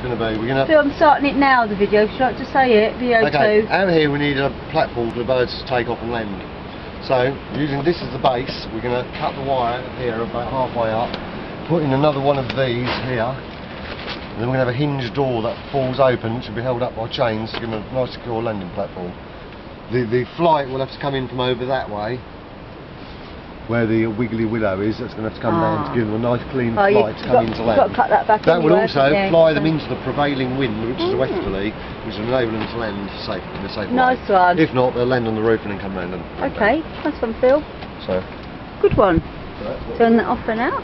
It's going to be. We're going to. I'm starting it now, the video. Should I just say it? Video Okay, two. out here we need a platform for the birds to take off and land. So, using this as the base, we're going to cut the wire here about halfway up, put in another one of these here, and then we're going to have a hinge door that falls open, which will be held up by chains to give them a nice secure landing platform. The, the flight will have to come in from over that way, where the wiggly willow is, that's going to have to come down Ah. to give them a nice clean Oh, flight to come got, into land. got to cut that back That will also fly them into the prevailing wind, which is a Mm. westerly, which will enable them to land safe in a safe way. Nice one. If not, they'll land on the roof and then come round and Okay, nice one, Phil. So, Good one. so Turn that off for now.